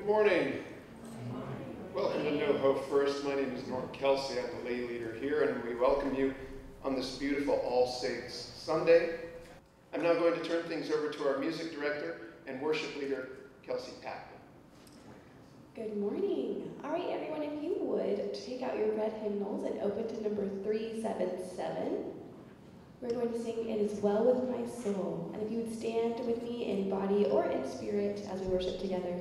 Good morning. Welcome to NoHo First. My name is Norm Kelsey. I'm the lay leader here, and we welcome you on this beautiful All Saints Sunday. I'm now going to turn things over to our music director and worship leader, Kelsey Packman. Good morning. All right, everyone, if you would take out your red hymnals and open to number 377. We're going to sing It Is Well With My Soul. And if you would stand with me in body or in spirit as we worship together.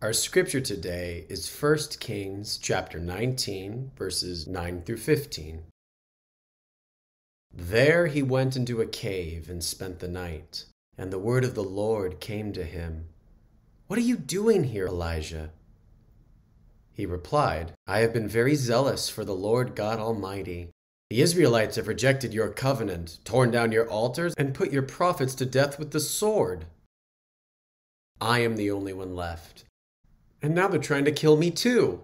Our scripture today is 1 Kings chapter 19 verses 9 through 15. There he went into a cave and spent the night. And the word of the Lord came to him What are you doing here, Elijah? He replied, I have been very zealous for the Lord God Almighty. The Israelites have rejected your covenant, torn down your altars, and put your prophets to death with the sword. I am the only one left. And now they're trying to kill me too.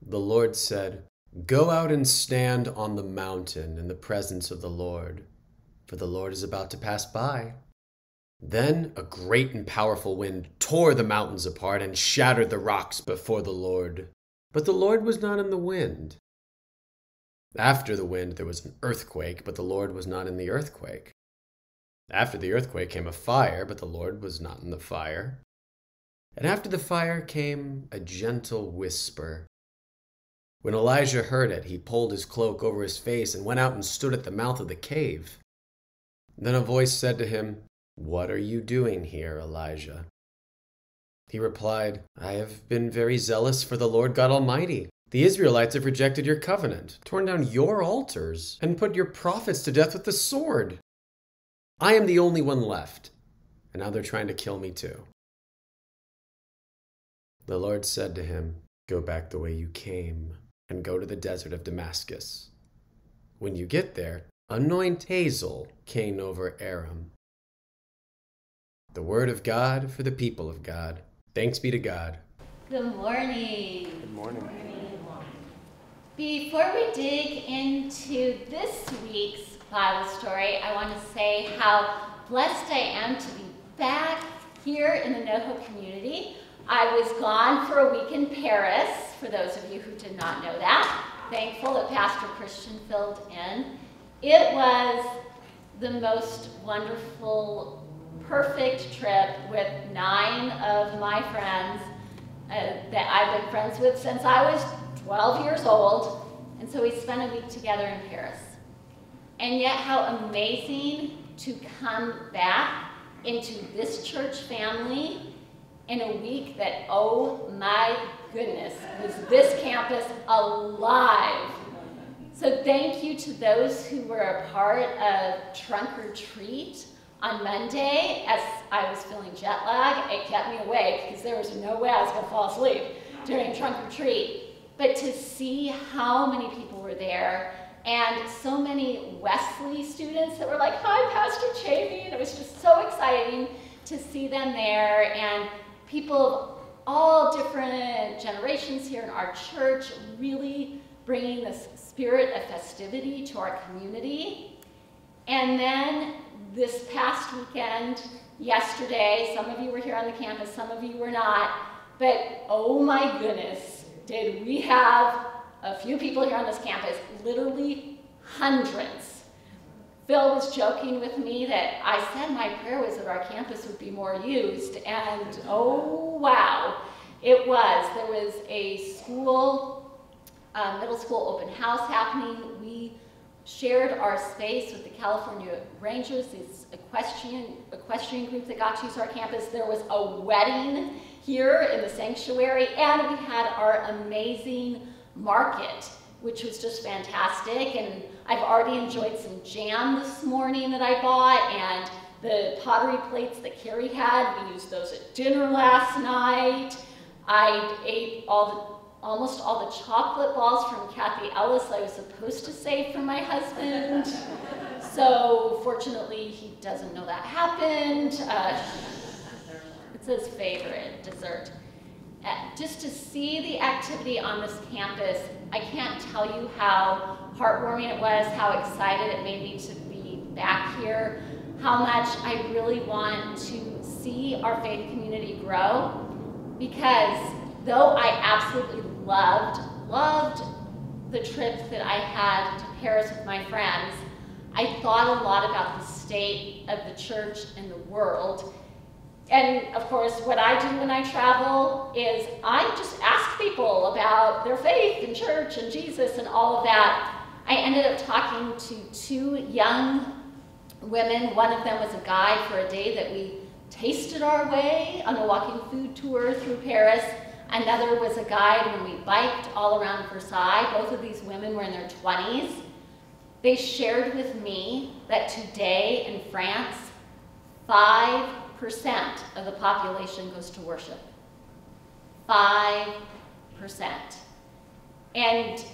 The Lord said, Go out and stand on the mountain in the presence of the Lord, for the Lord is about to pass by. Then a great and powerful wind tore the mountains apart and shattered the rocks before the Lord. But the Lord was not in the wind. After the wind, there was an earthquake, but the Lord was not in the earthquake. After the earthquake came a fire, but the Lord was not in the fire. And after the fire came a gentle whisper. When Elijah heard it, he pulled his cloak over his face and went out and stood at the mouth of the cave. Then a voice said to him, what are you doing here, Elijah? He replied, I have been very zealous for the Lord God Almighty. The Israelites have rejected your covenant, torn down your altars, and put your prophets to death with the sword. I am the only one left, and now they're trying to kill me too. The Lord said to him, Go back the way you came, and go to the desert of Damascus. When you get there, anoint Hazael king over Aram the Word of God for the people of God. Thanks be to God. Good morning. Good morning. Before we dig into this week's Bible story, I want to say how blessed I am to be back here in the NoHo community. I was gone for a week in Paris, for those of you who did not know that. Thankful that Pastor Christian filled in. It was the most wonderful perfect trip with nine of my friends uh, that I've been friends with since I was 12 years old. And so we spent a week together in Paris. And yet, how amazing to come back into this church family in a week that, oh my goodness, was this campus alive. So, thank you to those who were a part of Trunk or Treat on Monday, as I was feeling jet lag, it kept me awake because there was no way I was going to fall asleep during trunk or treat. But to see how many people were there and so many Wesley students that were like, Hi, Pastor Jamie. And it was just so exciting to see them there and people of all different generations here in our church really bringing this spirit of festivity to our community. And then this past weekend, yesterday, some of you were here on the campus, some of you were not, but oh my goodness, did we have a few people here on this campus, literally hundreds. Phil was joking with me that I said my prayer was that our campus would be more used, and oh wow, it was. There was a school, middle school open house happening. We shared our space with the California Rangers, this equestrian, equestrian group that got to use our campus. There was a wedding here in the sanctuary, and we had our amazing market, which was just fantastic. And I've already enjoyed some jam this morning that I bought, and the pottery plates that Carrie had, we used those at dinner last night. I ate all the almost all the chocolate balls from Kathy Ellis I was supposed to save for my husband. so fortunately, he doesn't know that happened. Uh, it's his favorite dessert. Uh, just to see the activity on this campus, I can't tell you how heartwarming it was, how excited it made me to be back here, how much I really want to see our faith community grow because though I absolutely loved, loved the trips that I had to Paris with my friends, I thought a lot about the state of the church and the world. And of course, what I do when I travel is I just ask people about their faith and church and Jesus and all of that. I ended up talking to two young women. One of them was a guide for a day that we tasted our way on a walking food tour through Paris. Another was a guide when we biked all around Versailles. Both of these women were in their 20s. They shared with me that today in France, 5% of the population goes to worship. 5%. And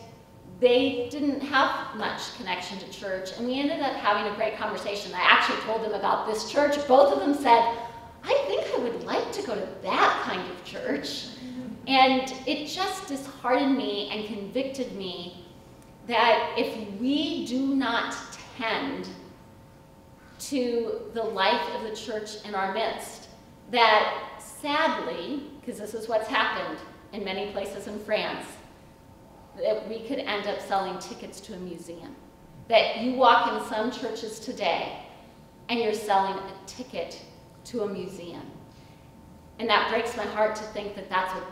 they didn't have much connection to church, and we ended up having a great conversation. I actually told them about this church. Both of them said, I think I would like to go to that kind of church. And it just disheartened me and convicted me that if we do not tend to the life of the church in our midst, that sadly, because this is what's happened in many places in France, that we could end up selling tickets to a museum. That you walk in some churches today and you're selling a ticket to a museum. And that breaks my heart to think that that's what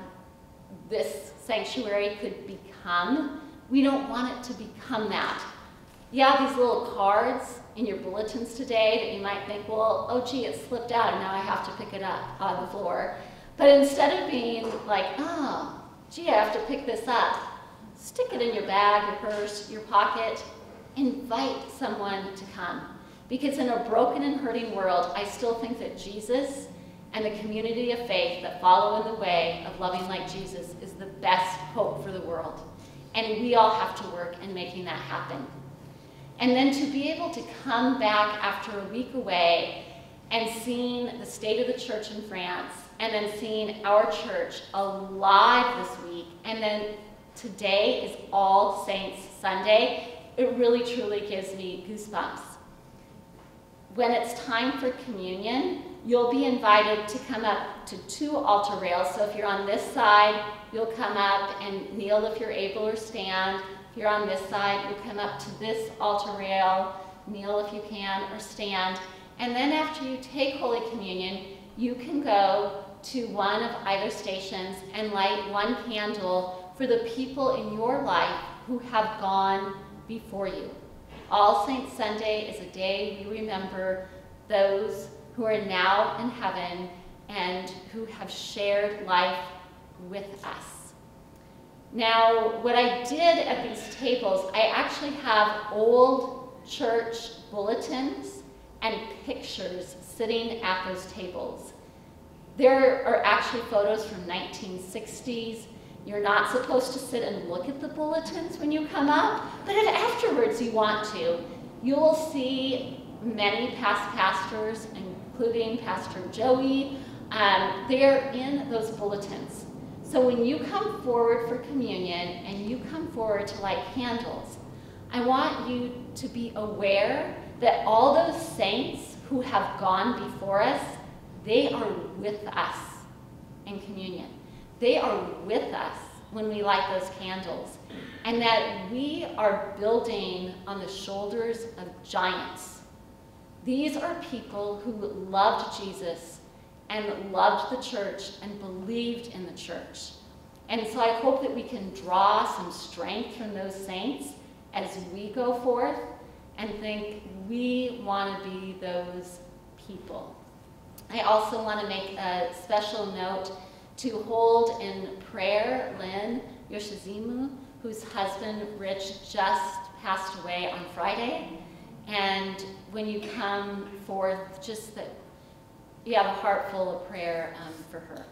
this sanctuary could become. We don't want it to become that. Yeah, these little cards in your bulletins today that you might think, well, oh gee, it slipped out and now I have to pick it up on the floor. But instead of being like, oh, gee, I have to pick this up, stick it in your bag, your purse, your pocket, invite someone to come. Because in a broken and hurting world, I still think that Jesus and the community of faith that follow in the way of loving like Jesus is the best hope for the world. And we all have to work in making that happen. And then to be able to come back after a week away and seeing the state of the church in France, and then seeing our church alive this week, and then today is All Saints Sunday, it really truly gives me goosebumps when it's time for communion, you'll be invited to come up to two altar rails. So if you're on this side, you'll come up and kneel if you're able or stand. If you're on this side, you'll come up to this altar rail, kneel if you can or stand. And then after you take Holy Communion, you can go to one of either stations and light one candle for the people in your life who have gone before you. All Saints Sunday is a day we remember those who are now in heaven and who have shared life with us. Now, what I did at these tables, I actually have old church bulletins and pictures sitting at those tables. There are actually photos from 1960s, you're not supposed to sit and look at the bulletins when you come up, but if afterwards you want to, you will see many past pastors, including Pastor Joey. Um, they're in those bulletins. So when you come forward for communion and you come forward to light candles, I want you to be aware that all those saints who have gone before us, they are with us in communion. They are with us when we light those candles. And that we are building on the shoulders of giants. These are people who loved Jesus and loved the church and believed in the church. And so I hope that we can draw some strength from those saints as we go forth and think we want to be those people. I also want to make a special note to hold in prayer Lynn Yoshizimu, whose husband Rich just passed away on Friday. And when you come forth, just that you have a heart full of prayer um, for her.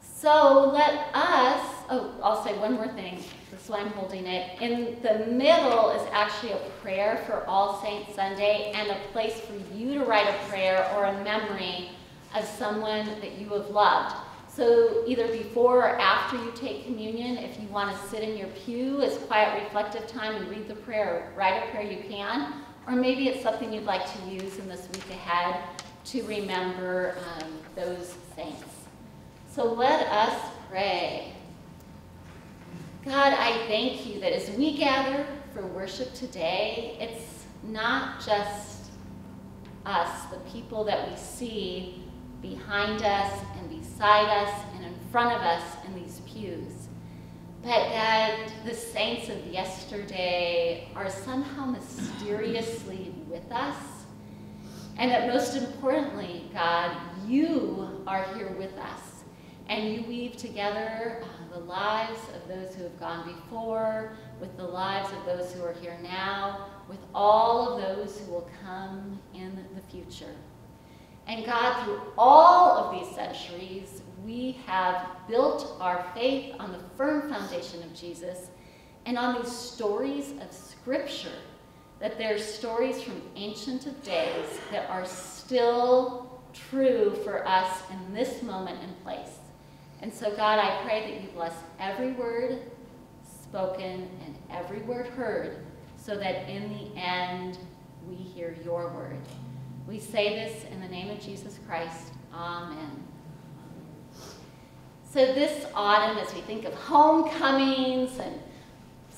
So let us, oh, I'll say one more thing. That's why I'm holding it. In the middle is actually a prayer for All Saints Sunday and a place for you to write a prayer or a memory of someone that you have loved. So either before or after you take communion, if you want to sit in your pew as quiet reflective time and read the prayer, write a prayer you can, or maybe it's something you'd like to use in this week ahead to remember um, those saints. So let us pray. God, I thank you that as we gather for worship today, it's not just us, the people that we see behind us and beside us and in front of us in these pews, but that the saints of yesterday are somehow mysteriously with us, and that most importantly, God, you are here with us, and you weave together uh, the lives of those who have gone before with the lives of those who are here now, with all of those who will come in the future. And God, through all of these centuries, we have built our faith on the firm foundation of Jesus and on these stories of Scripture, that they're stories from ancient of days that are still true for us in this moment and place. And so, God, I pray that you bless every word spoken and every word heard so that in the end we hear your word. We say this in the name of Jesus Christ. Amen. So, this autumn, as we think of homecomings and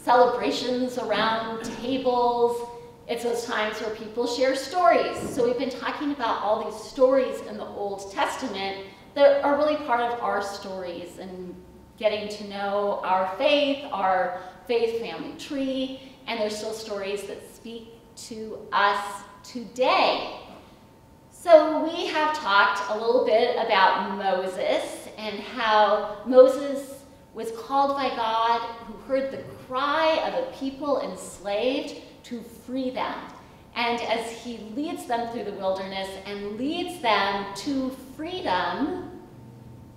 celebrations around tables, it's those times where people share stories. So, we've been talking about all these stories in the Old Testament that are really part of our stories and getting to know our faith, our faith family tree, and there's still stories that speak to us today. So, we have talked a little bit about Moses and how Moses was called by God, who heard the cry of a people enslaved to free them. And as he leads them through the wilderness and leads them to freedom,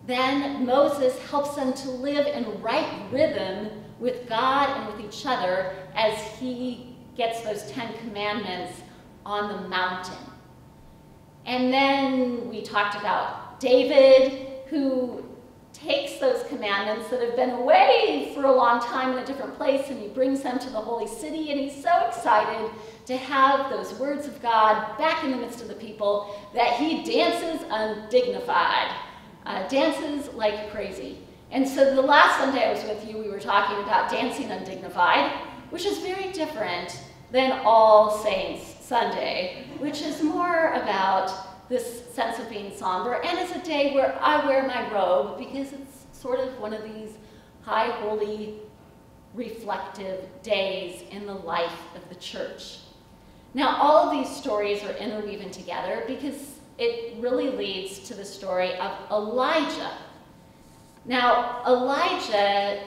then Moses helps them to live in right rhythm with God and with each other as he gets those Ten Commandments on the mountain. And then we talked about David, who takes those commandments that have been away for a long time in a different place and he brings them to the holy city and he's so excited to have those words of God back in the midst of the people that he dances undignified, uh, dances like crazy. And so the last Sunday I was with you, we were talking about dancing undignified, which is very different than All Saints Sunday, which is more about this sense of being somber. And it's a day where I wear my robe because it's sort of one of these high, holy, reflective days in the life of the church. Now, all of these stories are interweaving together because it really leads to the story of Elijah. Now, Elijah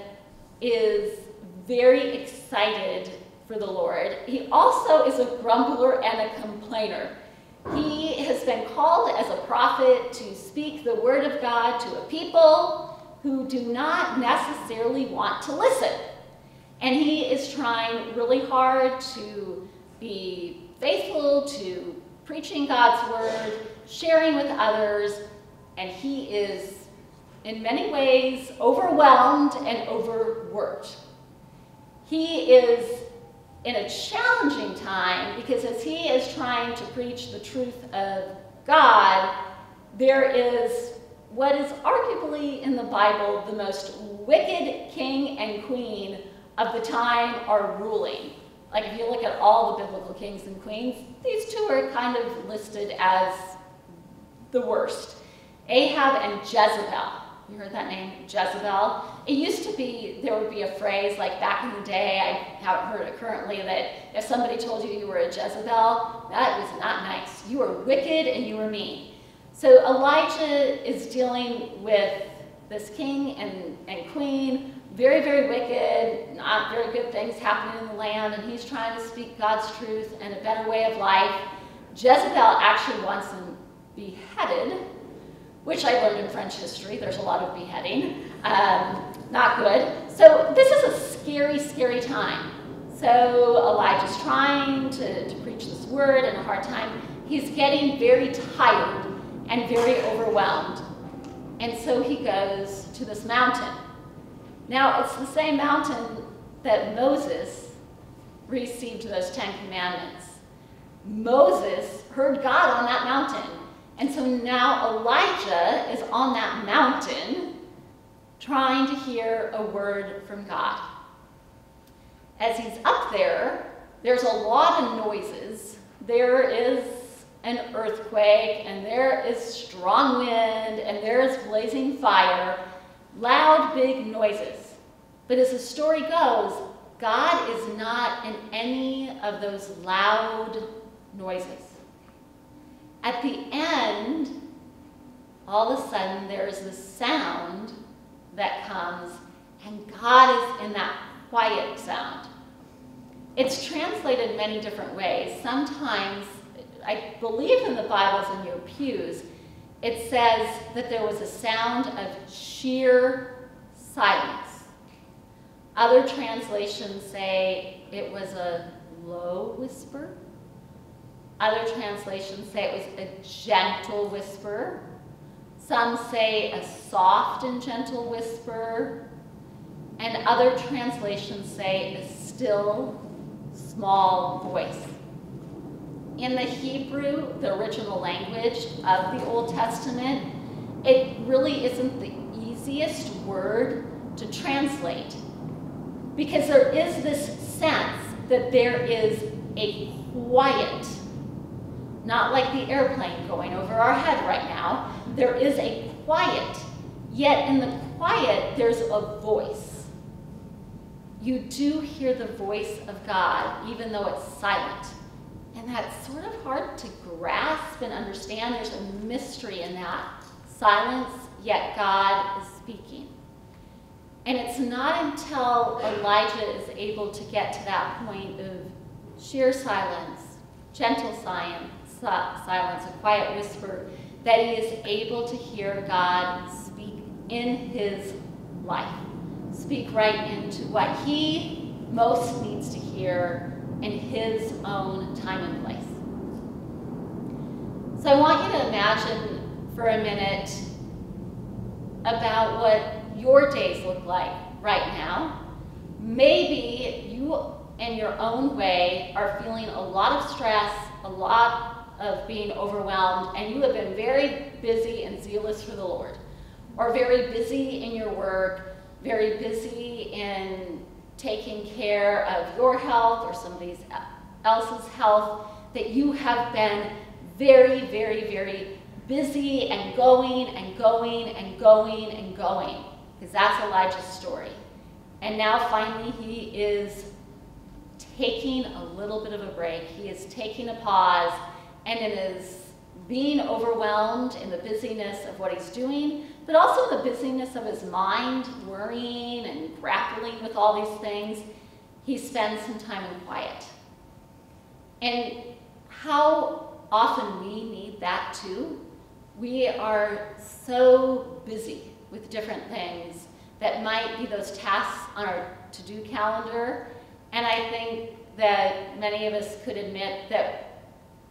is very excited for the Lord. He also is a grumbler and a complainer. He has been called as a prophet to speak the word of God to a people who do not necessarily want to listen. And he is trying really hard to be faithful to preaching God's word, sharing with others, and he is in many ways overwhelmed and overworked. He is in a challenging time because as he is trying to preach the truth of God, there is what is arguably in the Bible the most wicked king and queen of the time are ruling. Like if you look at all the biblical kings and queens, these two are kind of listed as the worst. Ahab and Jezebel. You heard that name, Jezebel? It used to be, there would be a phrase like back in the day, I haven't heard it currently, that if somebody told you you were a Jezebel, that was not nice. You were wicked and you were mean. So Elijah is dealing with this king and, and queen, very, very wicked, not very good things happening in the land, and he's trying to speak God's truth and a better way of life. Jezebel actually wants him beheaded which I learned in French history. There's a lot of beheading. Um, not good. So this is a scary, scary time. So Elijah's trying to, to preach this word in a hard time. He's getting very tired and very overwhelmed. And so he goes to this mountain. Now, it's the same mountain that Moses received those Ten Commandments. Moses heard God on that mountain. And so now Elijah is on that mountain trying to hear a word from God. As he's up there, there's a lot of noises. There is an earthquake, and there is strong wind, and there is blazing fire, loud, big noises. But as the story goes, God is not in any of those loud noises. At the end, all of a sudden there's this sound that comes, and God is in that quiet sound. It's translated many different ways. Sometimes, I believe in the Bibles in your pews, it says that there was a sound of sheer silence. Other translations say it was a low whisper. Other translations say it was a gentle whisper. Some say a soft and gentle whisper. And other translations say a still, small voice. In the Hebrew, the original language of the Old Testament, it really isn't the easiest word to translate because there is this sense that there is a quiet, not like the airplane going over our head right now. There is a quiet, yet in the quiet, there's a voice. You do hear the voice of God, even though it's silent. And that's sort of hard to grasp and understand. There's a mystery in that silence, yet God is speaking. And it's not until Elijah is able to get to that point of sheer silence, gentle silence, silence, a quiet whisper, that he is able to hear God speak in his life, speak right into what he most needs to hear in his own time and place. So I want you to imagine for a minute about what your days look like right now. Maybe you, in your own way, are feeling a lot of stress, a lot of being overwhelmed, and you have been very busy and zealous for the Lord, or very busy in your work, very busy in taking care of your health or somebody else's health, that you have been very, very, very busy and going and going and going and going because that's Elijah's story. And now finally he is taking a little bit of a break. He is taking a pause, and it is being overwhelmed in the busyness of what he's doing, but also the busyness of his mind, worrying and grappling with all these things. He spends some time in quiet. And how often we need that too. We are so busy with different things that might be those tasks on our to-do calendar. And I think that many of us could admit that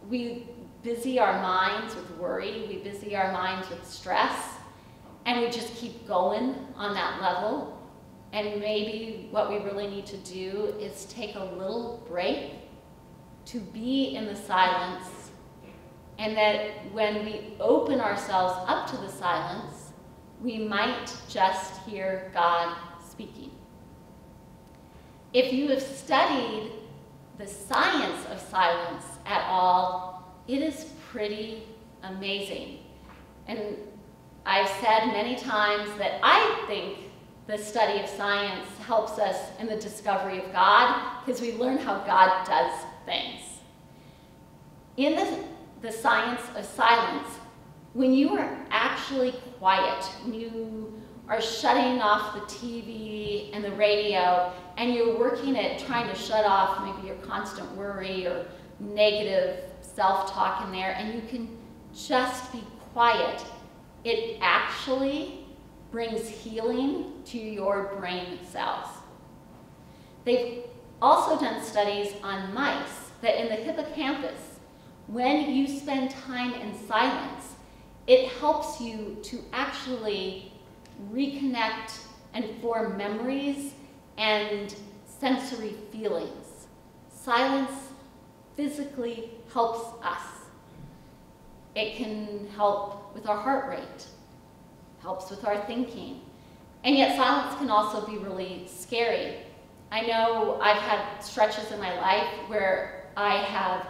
we busy our minds with worry, we busy our minds with stress, and we just keep going on that level. And maybe what we really need to do is take a little break to be in the silence, and that when we open ourselves up to the silence, we might just hear God speaking. If you have studied the science of silence at all, it is pretty amazing. And I've said many times that I think the study of science helps us in the discovery of God because we learn how God does things. In the, the science of silence, when you are actually quiet, when you are shutting off the TV and the radio, and you're working at trying to shut off maybe your constant worry or negative self-talk in there, and you can just be quiet, it actually brings healing to your brain cells. They've also done studies on mice that in the hippocampus, when you spend time in silence, it helps you to actually reconnect and form memories and sensory feelings. Silence physically helps us. It can help with our heart rate, helps with our thinking. And yet silence can also be really scary. I know I've had stretches in my life where I have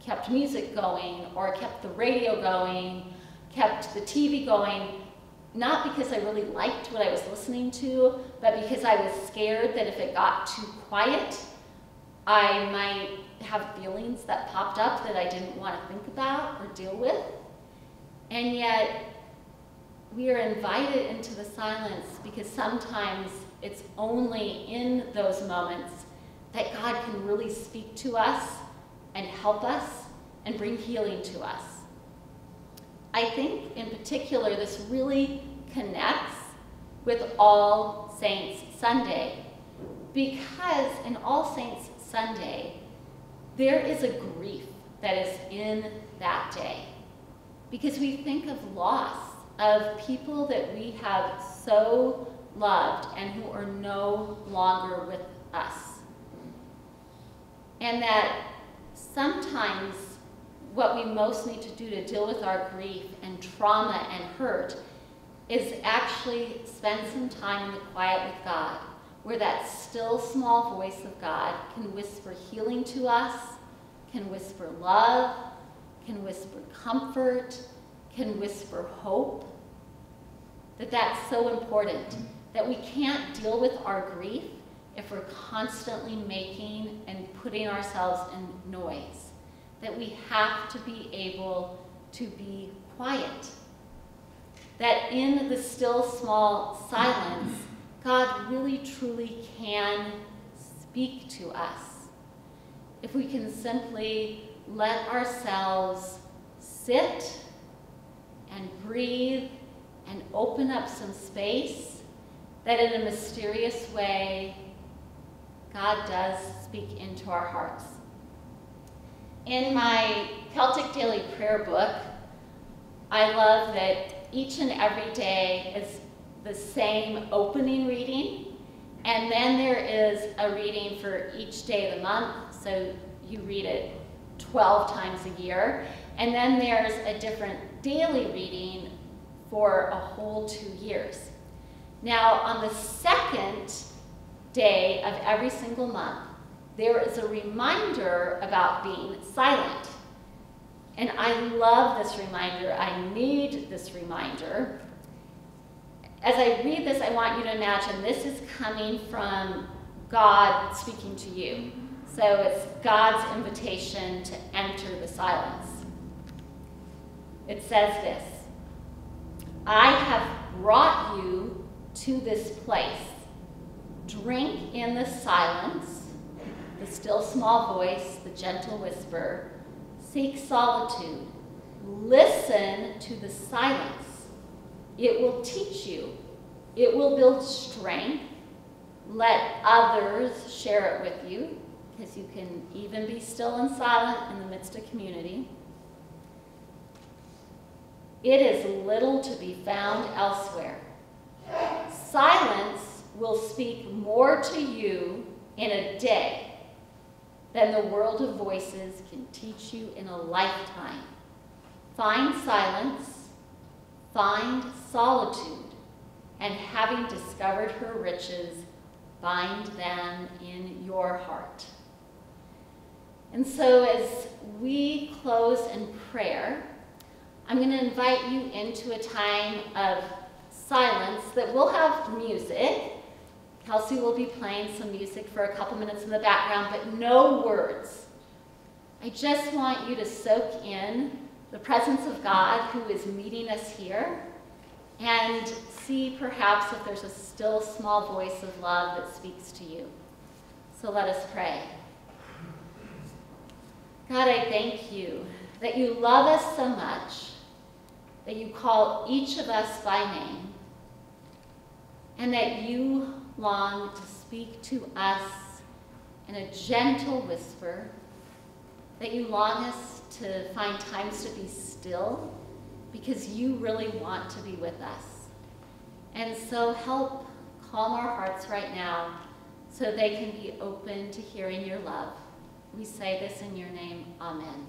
kept music going or kept the radio going kept the TV going, not because I really liked what I was listening to, but because I was scared that if it got too quiet, I might have feelings that popped up that I didn't want to think about or deal with. And yet, we are invited into the silence because sometimes it's only in those moments that God can really speak to us and help us and bring healing to us. I think in particular this really connects with All Saints Sunday because in All Saints Sunday, there is a grief that is in that day. Because we think of loss of people that we have so loved and who are no longer with us. And that sometimes what we most need to do to deal with our grief and trauma and hurt is actually spend some time in the quiet with God, where that still small voice of God can whisper healing to us, can whisper love, can whisper comfort, can whisper hope. That that's so important, that we can't deal with our grief if we're constantly making and putting ourselves in noise. That we have to be able to be quiet. That in the still small silence, God really truly can speak to us. If we can simply let ourselves sit and breathe and open up some space, that in a mysterious way, God does speak into our hearts. In my Celtic Daily Prayer book, I love that each and every day is the same opening reading, and then there is a reading for each day of the month, so you read it 12 times a year, and then there's a different daily reading for a whole two years. Now, on the second day of every single month, there is a reminder about being silent. And I love this reminder. I need this reminder. As I read this, I want you to imagine this is coming from God speaking to you. So it's God's invitation to enter the silence. It says this I have brought you to this place. Drink in the silence, the still small voice, the gentle whisper. Seek solitude. Listen to the silence. It will teach you. It will build strength. Let others share it with you, because you can even be still and silent in the midst of community. It is little to be found elsewhere. Silence will speak more to you in a day than the world of voices can teach you in a lifetime. Find silence, find solitude, and having discovered her riches, bind them in your heart. And so, as we close in prayer, I'm going to invite you into a time of silence that will have music. Kelsey will be playing some music for a couple minutes in the background, but no words. I just want you to soak in the presence of God who is meeting us here and see perhaps if there's a still small voice of love that speaks to you. So let us pray. God, I thank you that you love us so much that you call each of us by name and that you long to speak to us in a gentle whisper, that you long us to find times to be still because you really want to be with us. And so help calm our hearts right now so they can be open to hearing your love. We say this in your name. Amen.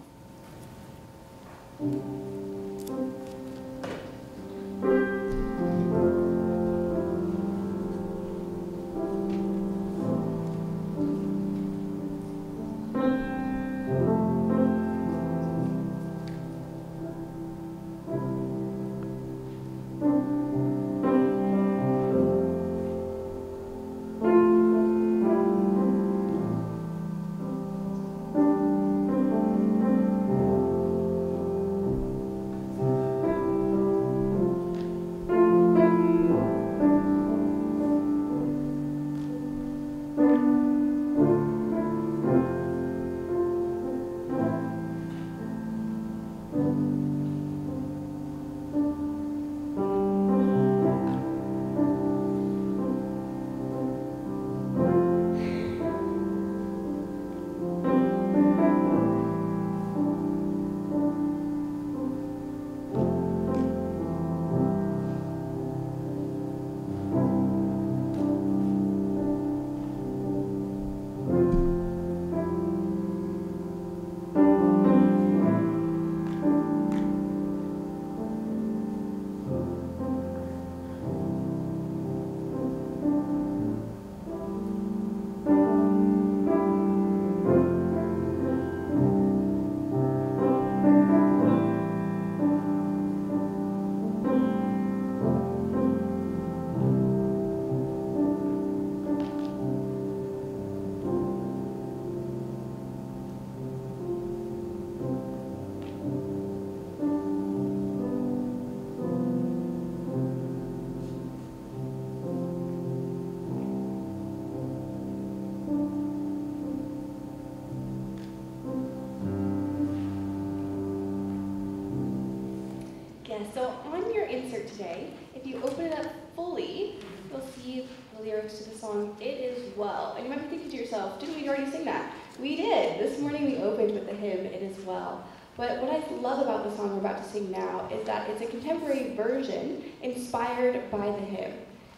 Today, if you open it up fully, you'll see the lyrics to the song It Is Well. And you might be thinking to yourself, didn't we already sing that? We did. This morning we opened with the hymn It Is Well. But what I love about the song we're about to sing now is that it's a contemporary version inspired by the hymn.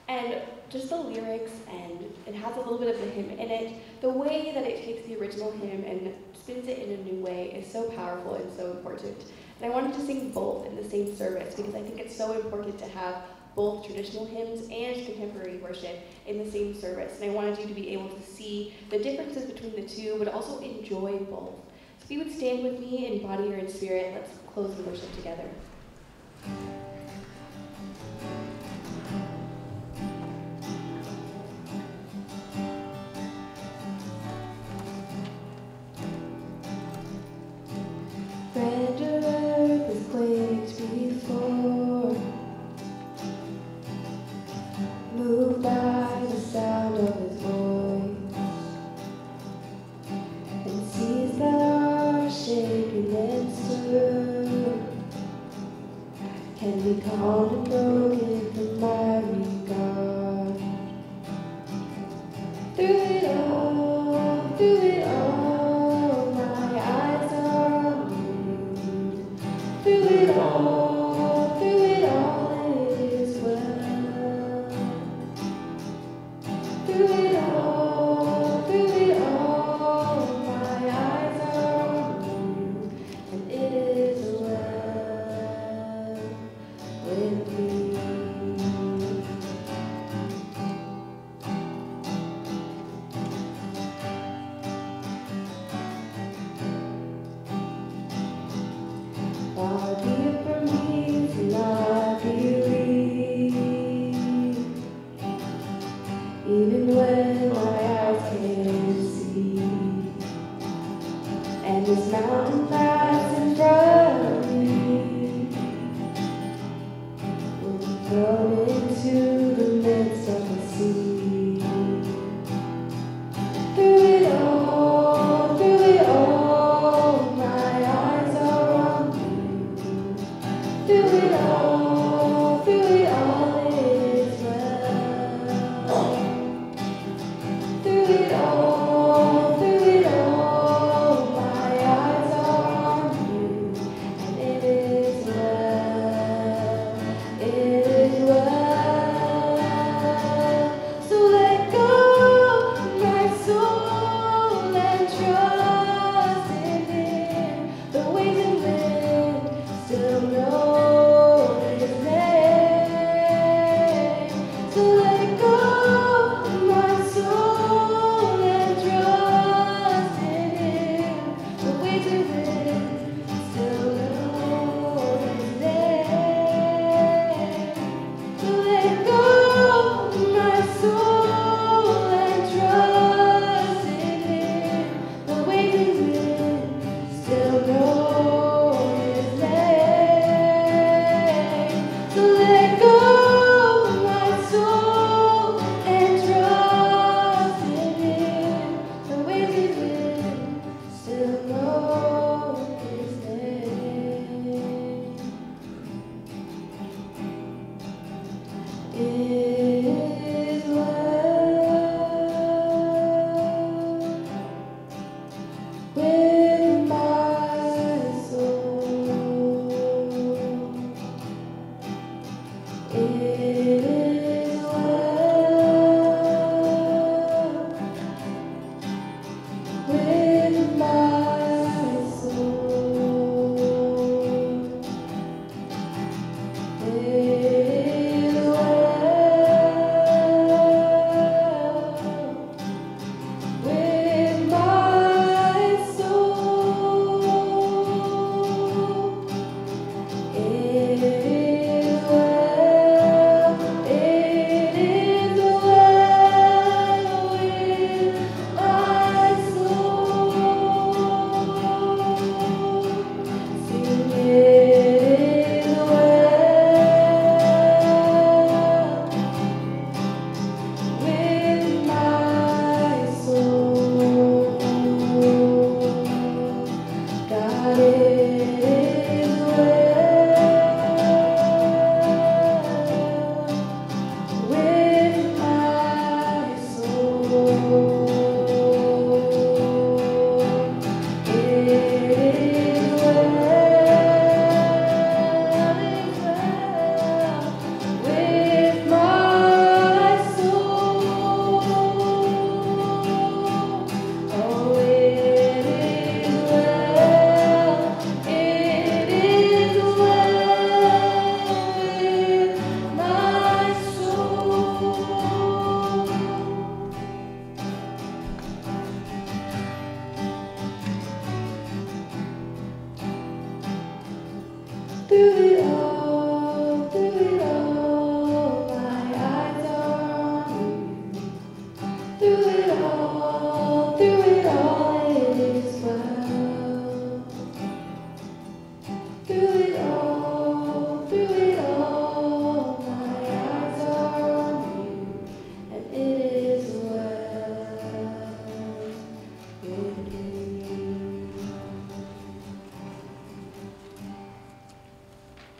And just the lyrics, and it has a little bit of the hymn in it. The way that it takes the original hymn and spins it in a new way is so powerful and so important. And I wanted to sing both in the same service because I think it's so important to have both traditional hymns and contemporary worship in the same service. And I wanted you to be able to see the differences between the two, but also enjoy both. So if you would stand with me in body or in spirit, let's close the worship together.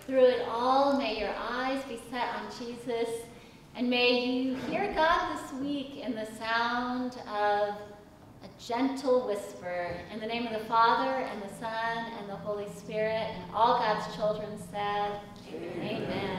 Through it all, may your eyes be set on Jesus, and may you hear God this week in the sound of a gentle whisper. In the name of the Father, and the Son, and the Holy Spirit, and all God's children said, Amen.